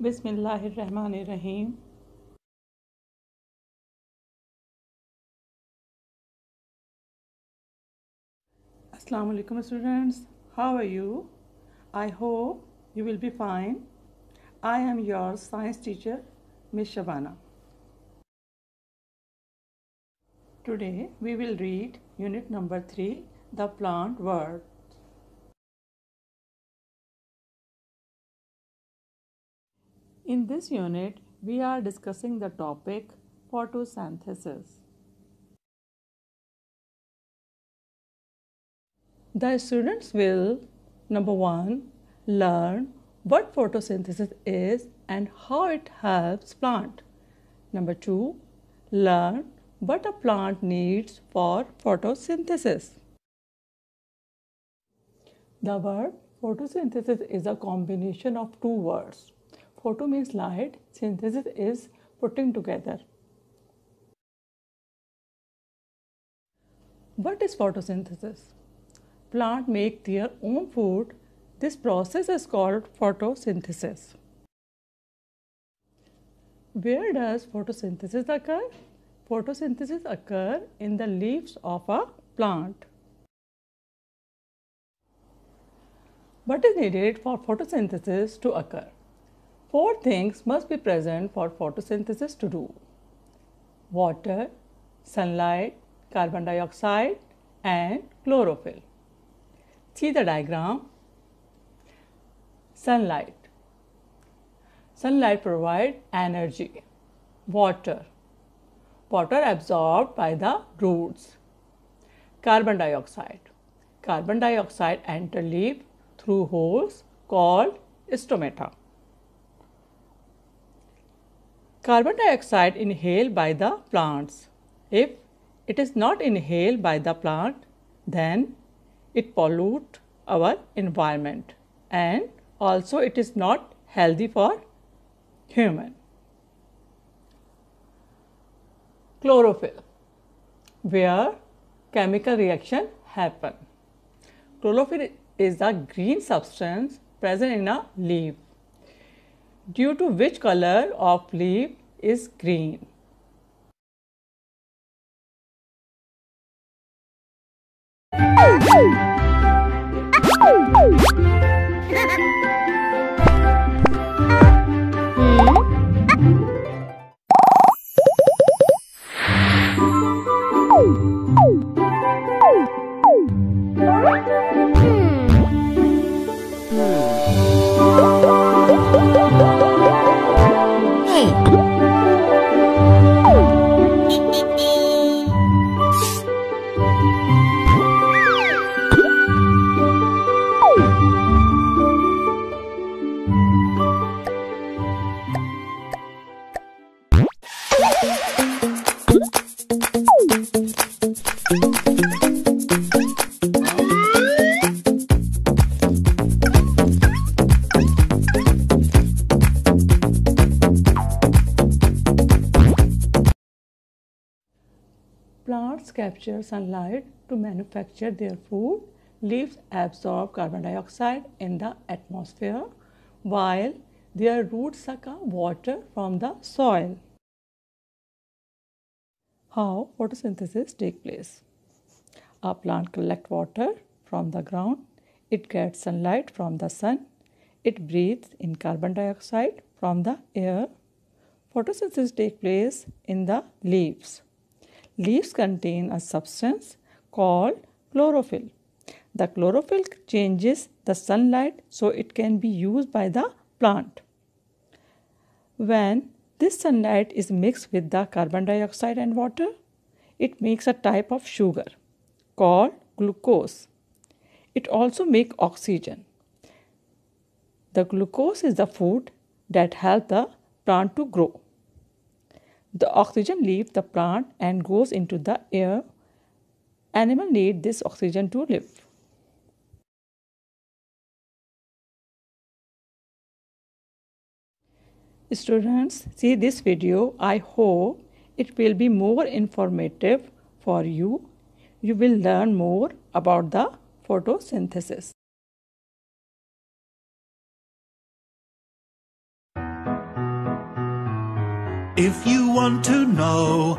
Bismillahirrahmanirrahim. Assalamu alaikum students. How are you? I hope you will be fine. I am your science teacher, Miss Shabana. Today we will read unit number 3, the plant world. In this unit, we are discussing the topic photosynthesis. The students will number 1 learn what photosynthesis is and how it helps plant. Number 2 learn what a plant needs for photosynthesis. The word photosynthesis is a combination of two words Photo means light, synthesis is putting together. What is photosynthesis? Plant make their own food. This process is called photosynthesis. Where does photosynthesis occur? Photosynthesis occur in the leaves of a plant. What is needed for photosynthesis to occur? Four things must be present for photosynthesis to do water, sunlight, carbon dioxide, and chlorophyll. See the diagram. Sunlight. Sunlight provides energy. Water. Water absorbed by the roots. Carbon dioxide. Carbon dioxide enter leaf through holes called stomata. Carbon dioxide inhaled by the plants. If it is not inhaled by the plant, then it pollute our environment and also it is not healthy for human. Chlorophyll, where chemical reaction happen. Chlorophyll is a green substance present in a leaf due to which color of leaf is green. Plants capture sunlight to manufacture their food. Leaves absorb carbon dioxide in the atmosphere while their roots suck up water from the soil. How photosynthesis take place? A plant collect water from the ground. It gets sunlight from the sun. It breathes in carbon dioxide from the air. Photosynthesis take place in the leaves. Leaves contain a substance called chlorophyll. The chlorophyll changes the sunlight so it can be used by the plant. When this sunlight is mixed with the carbon dioxide and water, it makes a type of sugar called glucose. It also makes oxygen. The glucose is the food that help the plant to grow. The oxygen leaves the plant and goes into the air. Animal need this oxygen to live. Students, see this video. I hope it will be more informative for you. You will learn more about the photosynthesis. If you want to know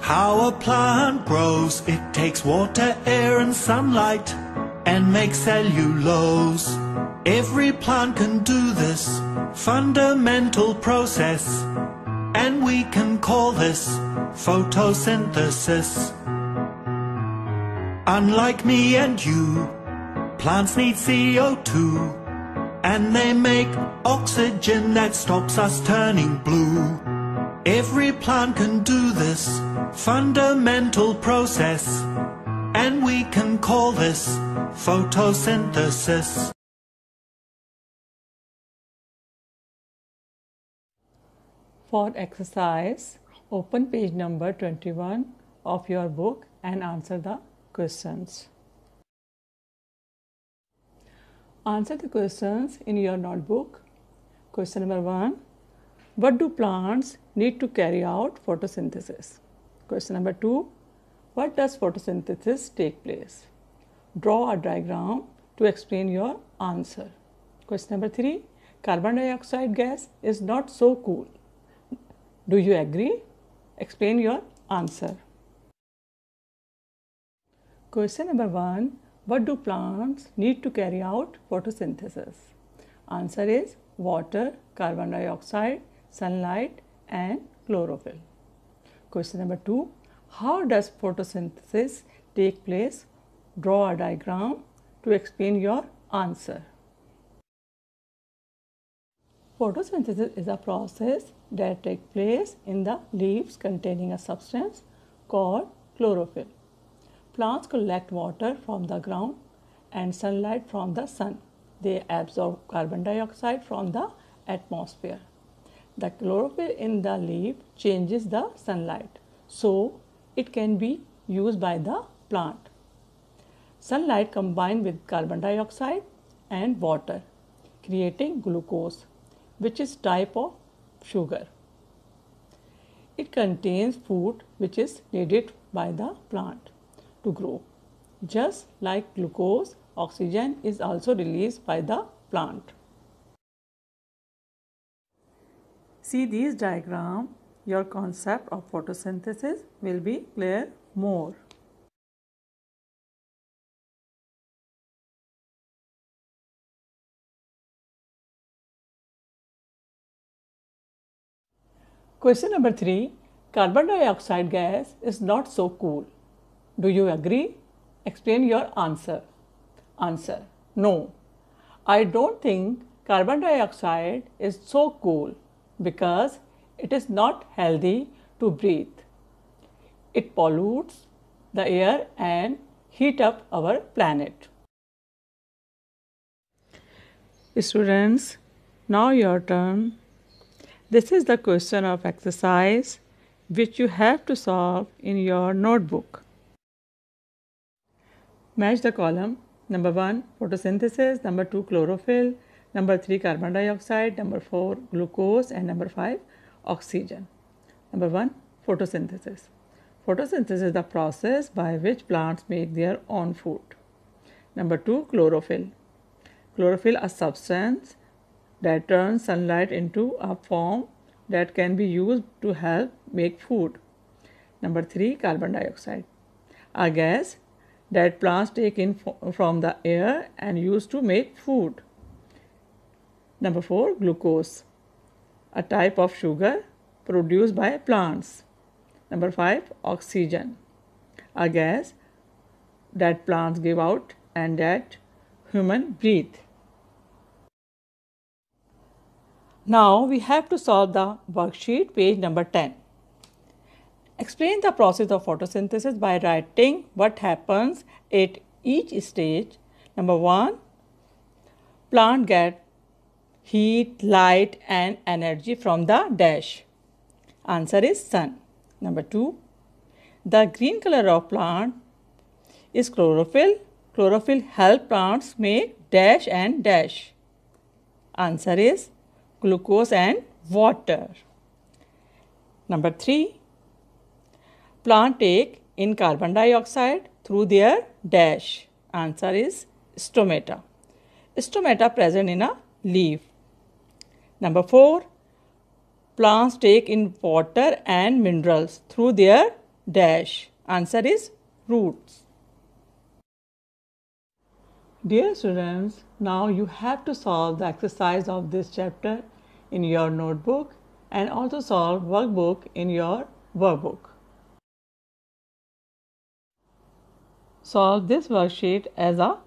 how a plant grows, it takes water, air and sunlight and makes cellulose. Every plant can do this fundamental process and we can call this photosynthesis. Unlike me and you, plants need CO2 and they make oxygen that stops us turning blue. Every plant can do this fundamental process and we can call this photosynthesis. For exercise, open page number 21 of your book and answer the questions. Answer the questions in your notebook. Question number 1 What do plants need to carry out photosynthesis? Question number 2 What does photosynthesis take place? Draw a diagram to explain your answer. Question number 3 Carbon dioxide gas is not so cool do you agree? Explain your answer. Question number one What do plants need to carry out photosynthesis? Answer is water, carbon dioxide, sunlight, and chlorophyll. Question number two How does photosynthesis take place? Draw a diagram to explain your answer. Photosynthesis is a process that takes place in the leaves containing a substance called chlorophyll. Plants collect water from the ground and sunlight from the sun. They absorb carbon dioxide from the atmosphere. The chlorophyll in the leaf changes the sunlight, so it can be used by the plant. Sunlight combined with carbon dioxide and water, creating glucose, which is type of sugar. It contains food which is needed by the plant to grow. Just like glucose, oxygen is also released by the plant. See these diagram, your concept of photosynthesis will be clear more. Question number 3 Carbon dioxide gas is not so cool. Do you agree? Explain your answer. Answer No. I don't think carbon dioxide is so cool because it is not healthy to breathe. It pollutes the air and heat up our planet. Students, now your turn this is the question of exercise which you have to solve in your notebook. Match the column number 1 photosynthesis, number 2 chlorophyll, number 3 carbon dioxide, number 4 glucose and number 5 oxygen. Number 1 photosynthesis. Photosynthesis is the process by which plants make their own food. Number 2 chlorophyll. Chlorophyll a substance that turns sunlight into a form that can be used to help make food. Number 3 carbon dioxide a gas that plants take in from the air and use to make food. Number 4 glucose a type of sugar produced by plants. Number 5 oxygen a gas that plants give out and that human breathe. Now we have to solve the worksheet page number 10. Explain the process of photosynthesis by writing what happens at each stage. Number 1 plant get heat, light and energy from the dash. Answer is sun. Number 2 the green color of plant is chlorophyll. Chlorophyll help plants make dash and dash. Answer is glucose and water. Number 3 plant take in carbon dioxide through their dash. Answer is stomata. Stomata present in a leaf. Number 4 plants take in water and minerals through their dash? Answer is roots. Dear students, now you have to solve the exercise of this chapter in your notebook and also solve workbook in your workbook. Solve this worksheet as a